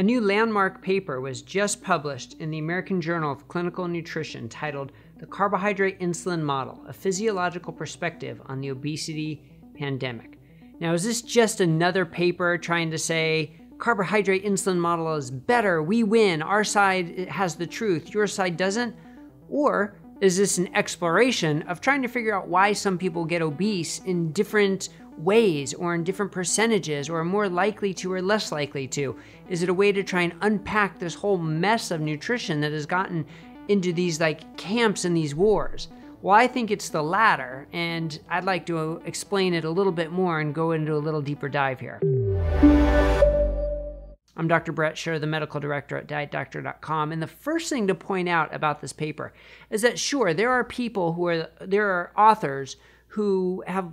A new landmark paper was just published in the American Journal of Clinical Nutrition titled The Carbohydrate Insulin Model A Physiological Perspective on the Obesity Pandemic. Now, is this just another paper trying to say carbohydrate insulin model is better, we win, our side has the truth, your side doesn't? Or is this an exploration of trying to figure out why some people get obese in different ways or in different percentages or more likely to or less likely to? Is it a way to try and unpack this whole mess of nutrition that has gotten into these like camps and these wars? Well, I think it's the latter, and I'd like to explain it a little bit more and go into a little deeper dive here. I'm Dr. Brett Scher, the medical director at dietdoctor.com. And the first thing to point out about this paper is that, sure, there are people who are, there are authors who have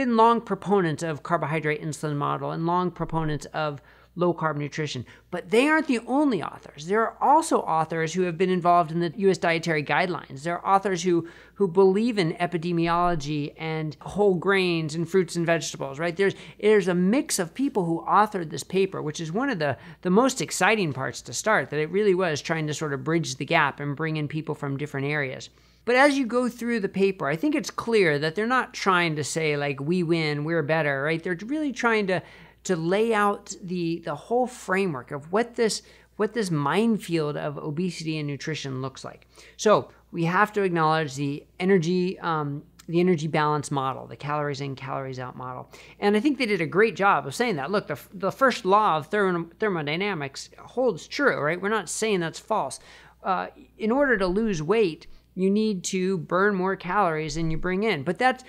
been long proponents of carbohydrate insulin model and long proponents of low carb nutrition. But they aren't the only authors. There are also authors who have been involved in the US dietary guidelines. There are authors who who believe in epidemiology and whole grains and fruits and vegetables, right? There's there's a mix of people who authored this paper, which is one of the the most exciting parts to start that it really was trying to sort of bridge the gap and bring in people from different areas. But as you go through the paper, I think it's clear that they're not trying to say like we win, we're better, right? They're really trying to to lay out the the whole framework of what this what this minefield of obesity and nutrition looks like. So we have to acknowledge the energy um, the energy balance model, the calories in, calories out model. And I think they did a great job of saying that. Look, the, the first law of thermodynamics holds true, right? We're not saying that's false. Uh, in order to lose weight, you need to burn more calories than you bring in. But that's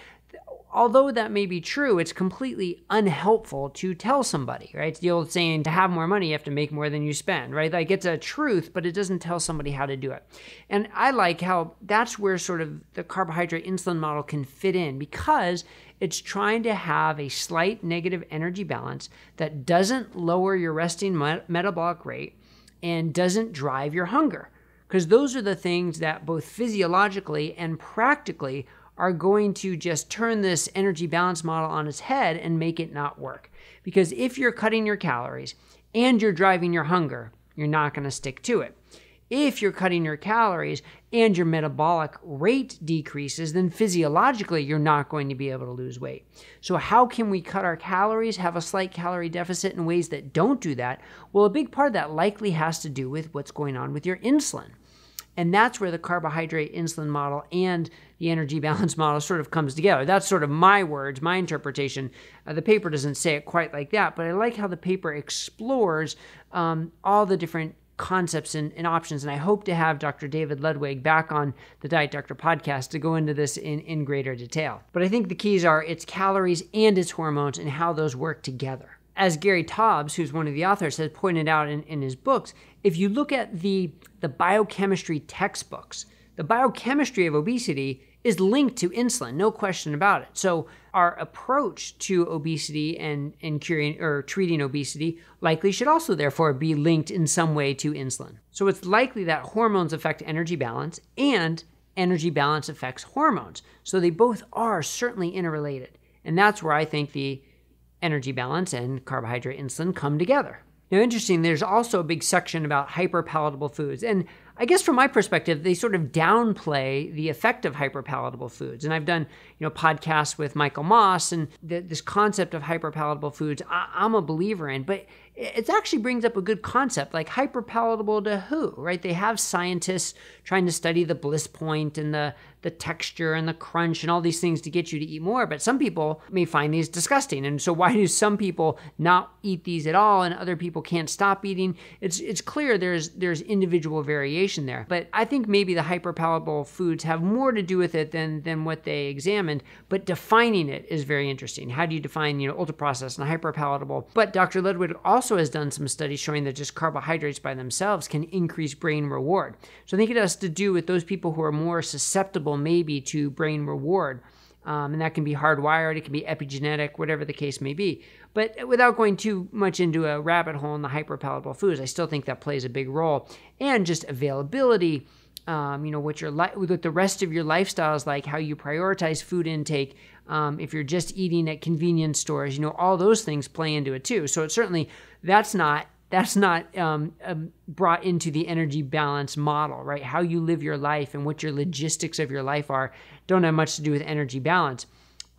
although that may be true, it's completely unhelpful to tell somebody, right? It's the old saying to have more money, you have to make more than you spend, right? Like it's a truth, but it doesn't tell somebody how to do it. And I like how that's where sort of the carbohydrate insulin model can fit in because it's trying to have a slight negative energy balance that doesn't lower your resting metabolic rate and doesn't drive your hunger. Because those are the things that both physiologically and practically are going to just turn this energy balance model on its head and make it not work. Because if you're cutting your calories and you're driving your hunger, you're not going to stick to it. If you're cutting your calories and your metabolic rate decreases, then physiologically you're not going to be able to lose weight. So, how can we cut our calories, have a slight calorie deficit in ways that don't do that? Well, a big part of that likely has to do with what's going on with your insulin. And that's where the carbohydrate insulin model and the energy balance model sort of comes together. That's sort of my words, my interpretation. Uh, the paper doesn't say it quite like that, but I like how the paper explores um, all the different concepts and, and, options. And I hope to have Dr. David Ludwig back on the Diet Doctor podcast to go into this in, in greater detail. But I think the keys are its calories and its hormones and how those work together as Gary Taubes, who's one of the authors, has pointed out in, in his books, if you look at the, the biochemistry textbooks, the biochemistry of obesity is linked to insulin, no question about it. So our approach to obesity and, and curing or treating obesity likely should also therefore be linked in some way to insulin. So it's likely that hormones affect energy balance and energy balance affects hormones. So they both are certainly interrelated. And that's where I think the energy balance and carbohydrate insulin come together. Now, interesting, there's also a big section about hyperpalatable foods. And I guess from my perspective, they sort of downplay the effect of hyperpalatable foods. And I've done, you know, podcasts with Michael Moss and the, this concept of hyperpalatable foods. I, I'm a believer in, but it actually brings up a good concept like hyperpalatable to who, right? They have scientists trying to study the bliss point and the the texture and the crunch and all these things to get you to eat more. But some people may find these disgusting. And so why do some people not eat these at all and other people can't stop eating? It's it's clear there's there's individual variation there. But I think maybe the hyperpalatable foods have more to do with it than than what they examined. But defining it is very interesting. How do you define, you know, ultra processed and hyperpalatable? But Dr. Ludwig also has done some studies showing that just carbohydrates by themselves can increase brain reward. So I think it has to do with those people who are more susceptible maybe to brain reward. Um, and that can be hardwired, it can be epigenetic, whatever the case may be. But without going too much into a rabbit hole in the hyperpalatable foods, I still think that plays a big role. And just availability, um, you know, what your li- what the rest of your lifestyle is like, how you prioritize food intake. Um, if you're just eating at convenience stores, you know, all those things play into it too. So it certainly that's not that's not um, um, brought into the energy balance model, right? How you live your life and what your logistics of your life are don't have much to do with energy balance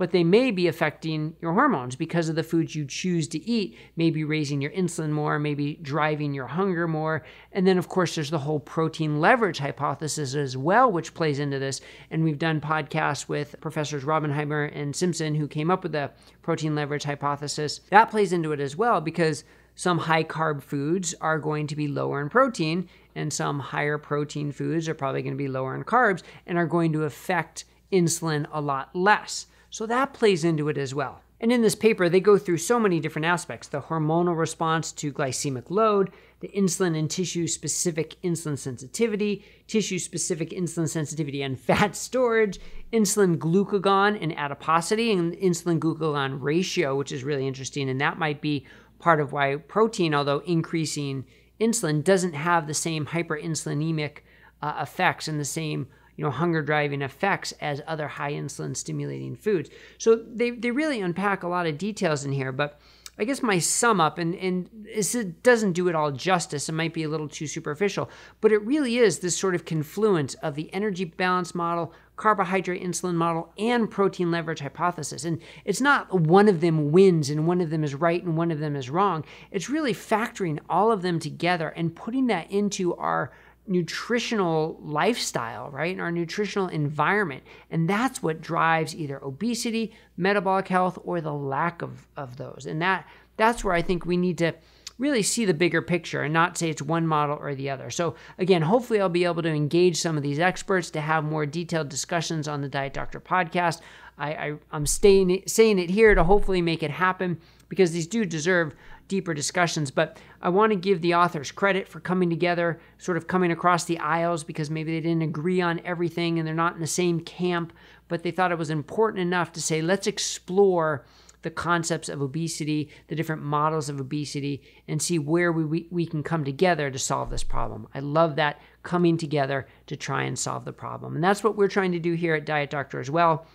but they may be affecting your hormones because of the foods you choose to eat, maybe raising your insulin more, maybe driving your hunger more. And then, of course, there's the whole protein leverage hypothesis as well, which plays into this. And we've done podcasts with professors Raubenheimer and Simpson who came up with the protein leverage hypothesis. That plays into it as well because some high carb foods are going to be lower in protein, and some higher protein foods are probably going to be lower in carbs and are going to affect insulin a lot less. So that plays into it as well. And in this paper, they go through so many different aspects the hormonal response to glycemic load, the insulin and tissue specific insulin sensitivity, tissue specific insulin sensitivity and fat storage, insulin glucagon and adiposity, and insulin glucagon ratio, which is really interesting. And that might be part of why protein, although increasing insulin, doesn't have the same hyperinsulinemic uh, effects and the same you know, hunger driving effects as other high insulin stimulating foods. So they, they really unpack a lot of details in here, but I guess my sum up, and, and it doesn't do it all justice, it might be a little too superficial, but it really is this sort of confluence of the energy balance model, carbohydrate insulin model, and protein leverage hypothesis. And it's not one of them wins and one of them is right and one of them is wrong. It's really factoring all of them together and putting that into our nutritional lifestyle, right? In our nutritional environment. And that's what drives either obesity, metabolic health, or the lack of, of those. And that that's where I think we need to really see the bigger picture and not say it's one model or the other. So again, hopefully I'll be able to engage some of these experts to have more detailed discussions on the Diet Doctor podcast. I, I am staying saying it here to hopefully make it happen because these do deserve deeper discussions. But I want to give the authors credit for coming together, sort of coming across the aisles because maybe they didn't agree on everything and they're not in the same camp, but they thought it was important enough to say, let's explore the concepts of obesity, the different models of obesity, and see where we, we, we can come together to solve this problem. I love that coming together to try and solve the problem. And that's what we're trying to do here at Diet Doctor as well.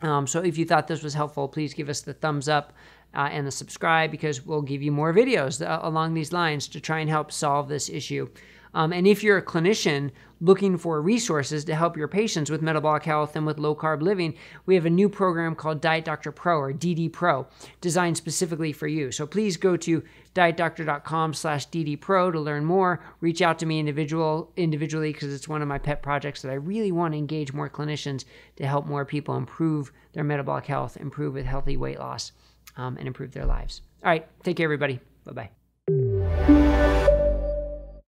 Um, so if you thought this was helpful, please give us the thumbs up uh, and the subscribe because we'll give you more videos uh, along these lines to try and help solve this issue. Um, and if you're a clinician looking for resources to help your patients with metabolic health and with low carb living, we have a new program called Diet Doctor Pro or DD Pro, designed specifically for you. So please go to dietdoctor.com slash ddpro to learn more. Reach out to me individual individually because it's one of my pet projects that I really want to engage more clinicians to help more people improve their metabolic health, improve with healthy weight loss um, and improve their lives. All right. Take care, everybody. Bye bye.